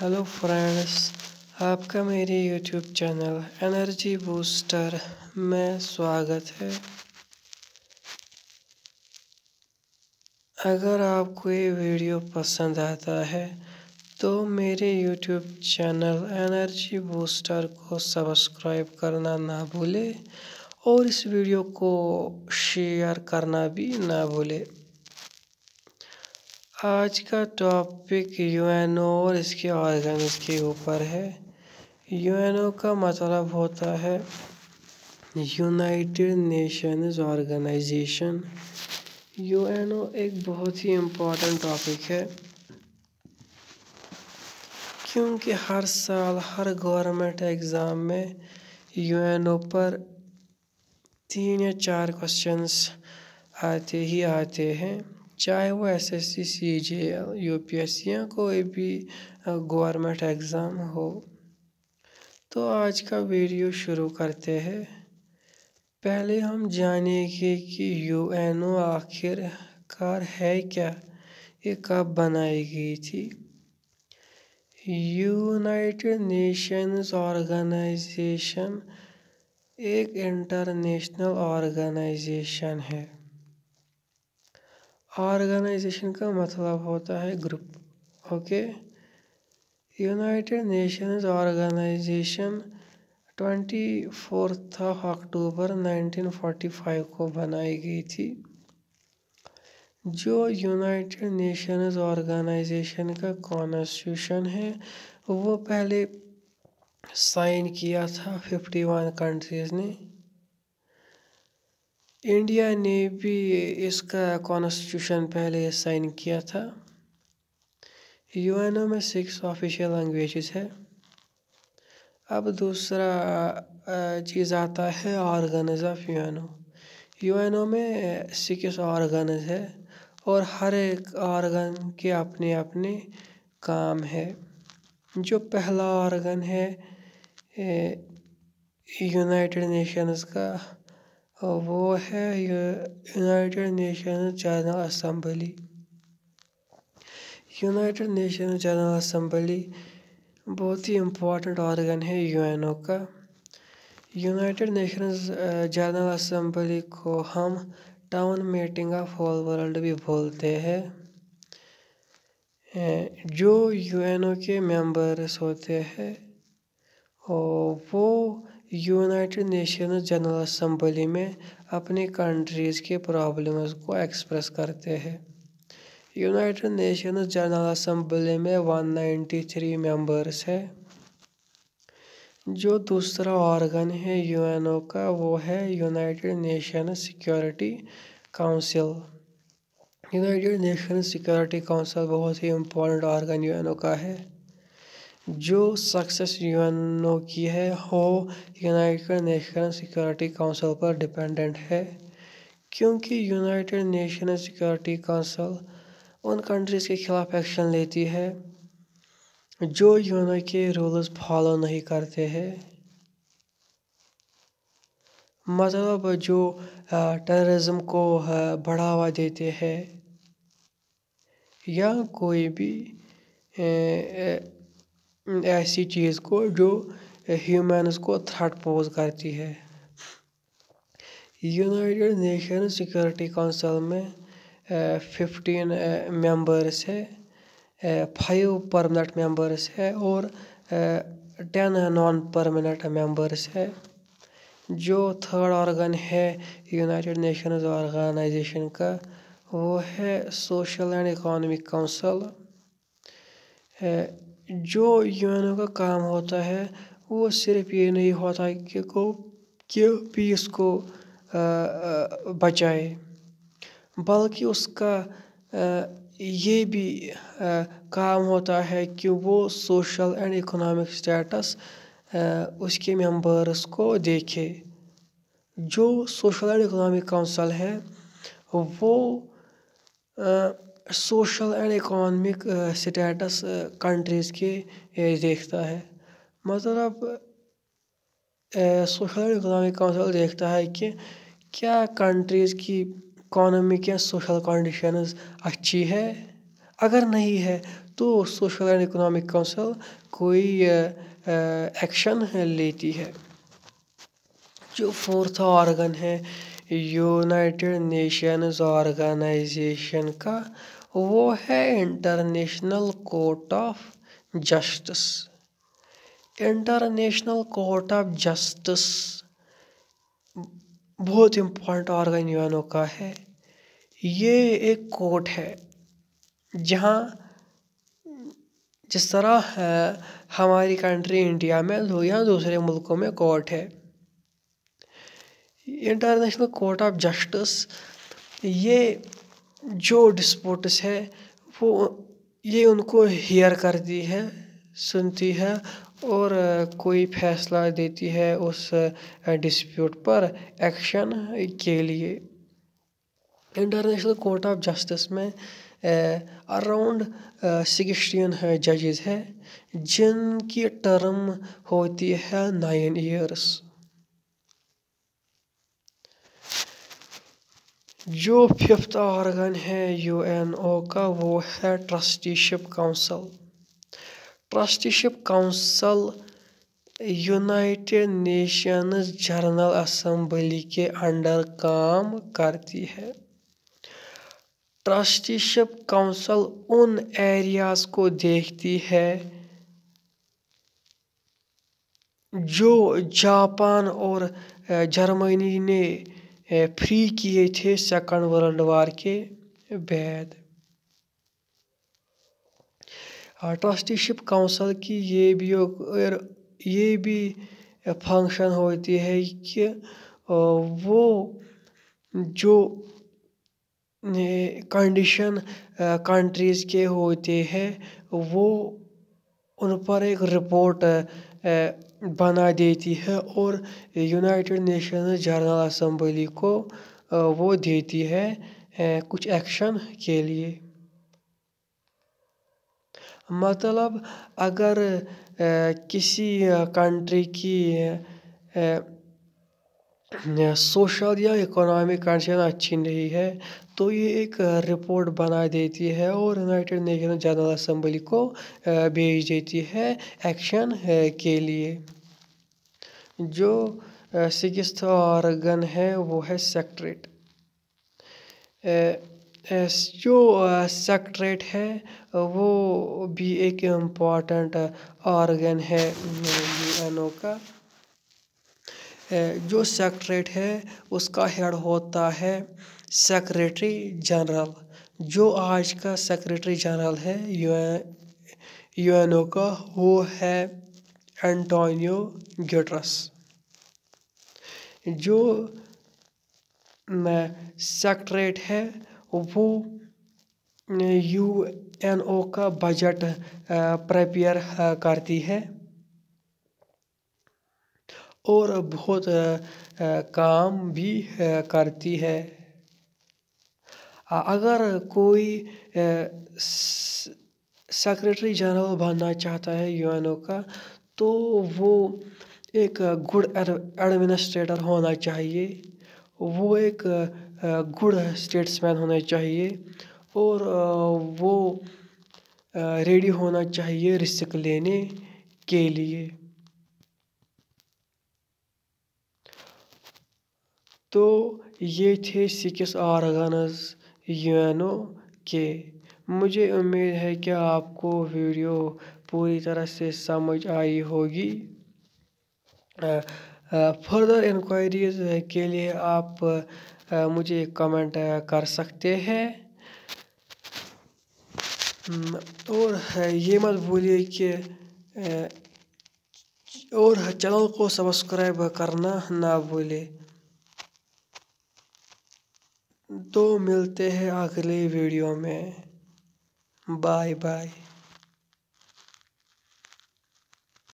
Hello friends आपका मेरे YouTube channel energy booster में स्वागत है। अगर आपको ये वीडियो पसंद आता है तो मेरे यूट्यूब चैनल एनर्जी बूस्टर को सब्सक्राइब करना ना भूले और इस वीडियो को शेयर करना भी ना भूले। आज का टॉपिक यूएनओ और इसके ऑर्गन्स के ऊपर है। यूएनओ का मतलब होता है यूनाइटेड नेशंस ऑर्गेनाइजेशन यूएनओ एक बहुत ही इम्पोर्टेंट टॉपिक है, क्योंकि हर साल, हर गवर्नमेंट एग्ज़ाम में यूएनओ पर तीन या चार क्वेश्चंस आते ही आते हैं। चाहे वो S S C C G L U P S C या कोई भी गवर्नमेंट एग्ज़ाम हो। तो आज का वीडियो शुरू करते हैं। पहले हम जानेंगे कि यू एन ओ आखिरकार है क्या? ये कब बनाई गई थी? यूनाइटेड नेशंस ऑर्गेनाइजेशन एक इंटरनेशनल ऑर्गेनाइजेशन है। ऑर्गेनाइजेशन का मतलब होता है group, okay? United Nations Organization twenty fourth of October 1945 को बनाई गई थी। जो यूनाइटेड नेशंस ऑर्गेनाइजेशन का कॉन्स्टिट्यूशन है, वो पहले साइन किया था 51 कंट्रीज़ ने। इंडिया ने भी इसका कॉन्स्टिट्यूशन पहले साइन किया था। यूएनओ में सिक्स ऑफिशियल लैंग्वेजेस है। अब दूसरा चीज़ आता है ऑर्गनज ऑफ़ यूएनओ यूएनओ में सिक्स ऑर्गनज है और हर एक ऑर्गन के अपने अपने काम है। जो पहला ऑर्गन है यूनाइटेड नेशंस का वो है United Nation General Assembly United Nation General Assembly बहुत ही इम्पोर्टेंट ऑर्गन है यूएनओ का। यूनाइटेड नेशंस जनरल असम्बली को हम town meeting of whole world भी बोलते हैं। जो यूएनओ के मेंबर्स होते हैं वो यूनाइटेड नेशंस जनरल असम्बली में अपनी कंट्रीज़ के प्रॉब्लम्स को एक्सप्रेस करते हैं। यूनाइटेड नेशंस जनरल असम्बली में 193 मेंबर्स है। जो दूसरा ऑर्गन है यूएनओ का, वो है United Nation Security Council. United Nation Security Council बहुत ही इम्पोर्टेंट ऑर्गन यूएनओ का है। जो सक्सेस यूएनओ की है वो यूनाइटेड नेशन सिक्योरिटी काउंसिल पर डिपेंडेंट है। क्योंकि यूनाइटेड नेशन सिक्योरिटी काउंसिल उन कंट्रीज़ के खिलाफ एक्शन लेती है, जो यूएनओ के रूल्स फॉलो नहीं करते हैं। मतलब जो टेररिज्म को बढ़ावा देते हैं, या कोई भी ऐसी चीज़ को जो ह्यूमंस को थ्रेट पोज करती है। यूनाइटेड नेशन सिक्योरिटी काउंसिल में फिफ्टीन मेंबर्स है फाइव परमानेंट मेंबर्स है और टेन नॉन परमानेंट मेंबर्स है। जो थर्ड ऑर्गन है यूनाइटेड नेशंस ऑर्गेनाइजेशन का, वो है सोशल एंड इकोनॉमिक काउंसिल। जो यूएनओ का काम होता है, वो सिर्फ़ ये नहीं होता कि को, कि पीस को बचाए, बल्कि उसका ये भी काम होता है कि वो सोशल एंड इकोनॉमिक स्टेटस उसके मेंबर्स को देखे। जो सोशल एंड इकोनॉमिक काउंसिल है, वो social and economic status countries के देखता है। मतलब सोशल एंड इकोनॉमिक काउंसिल देखता है कि क्या कंट्रीज़ की इकोनॉमिक या सोशल कंडीशंस अच्छी है? अगर नहीं है तो सोशल एंड इकोनॉमिक काउंसिल कोई एक्शन लेती है। जो फोर्थ ऑर्गन है यूनाइटेड नेशंस ऑर्गेनाइजेशन का वो है International Court of Justice International Court of Justice बहुत इम्पोर्टेंट ऑर्गन यूएनओ का है। ये एक कोर्ट है, जहाँ जिस तरह हमारी कंट्री इंडिया में या दूसरे मुल्कों में कोर्ट है। इंटरनेशनल कोर्ट ऑफ़ जस्टिस ये जो डिस्प्यूट्स है, वो ये उनको हेयर करती है, सुनती है और कोई फैसला देती है उस डिस्प्यूट पर एक्शन के लिए। इंटरनेशनल कोर्ट ऑफ़ जस्टिस में अराउंड सिक्सटीन जजेस है, जिनकी टर्म होती है नाइन ईयर्स जो फिफ्थ ऑर्गन है यूएनओ का, वो है Trusteeship Council Trusteeship Council United Nations General Assembly के अंडर काम करती है. ट्रस्टीशिप काउंसिल उन एरियाज़ को देखती है जो जापान और जर्मनी ने फ्री किए थे सेकंड वर्ल्ड वार के बाद ट्रस्टीशिप काउंसिल की ये भी ये भी फ़ंक्शन होती है कि वो जो कंडीशन कंट्रीज़ के होते हैं, वो उन पर एक रिपोर्ट बना देती है और यूनाइटेड नेशंस जनरल असम्बली को वो देती है कुछ एक्शन के लिए। मतलब अगर किसी कंट्री की सोशल या इकोनॉमिक कंडीशन अच्छी नहीं है तो ये एक रिपोर्ट बना देती है और यूनाइटेड नेशन जनरल असम्बली को भेज देती है एक्शन के लिए। जो सिक्स ऑर्गन है वो है सेक्ट्रेट। जो सेक्ट्रेट है, वो भी एक इंपॉर्टेंट ऑर्गन है, यूएनओ का। जो सेक्ट्रेट है उसका हेड होता है सेक्रेटरी जनरल जो आज का सेक्रेटरी जनरल है यूएनओ का, वो है एंटोनियो गेट्रस जो सेक्रेटरेट है, वो यू एन ओ का बजट प्रिपेयर करती है। और बहुत काम भी करती है। अगर कोई सेक्रेटरी जनरल बनना चाहता है यूएनओ का तो वो एक गुड एडमिनिस्ट्रेटर होना चाहिए। वो एक गुड स्टेट्समैन होना चाहिए और वो रेडी होना चाहिए रिस्क लेने के लिए। तो ये थे सिक्स आर्गनस यूएनओ के। मुझे उम्मीद है कि आपको वीडियो पूरी तरह से समझ आई होगी। फर्दर इंक्वायरीज के लिए आप मुझे कमेंट कर सकते हैं। और ये मत भूलिए कि और चैनल को सब्सक्राइब करना ना भूलें तो मिलते हैं अगले वीडियो में। Bye bye.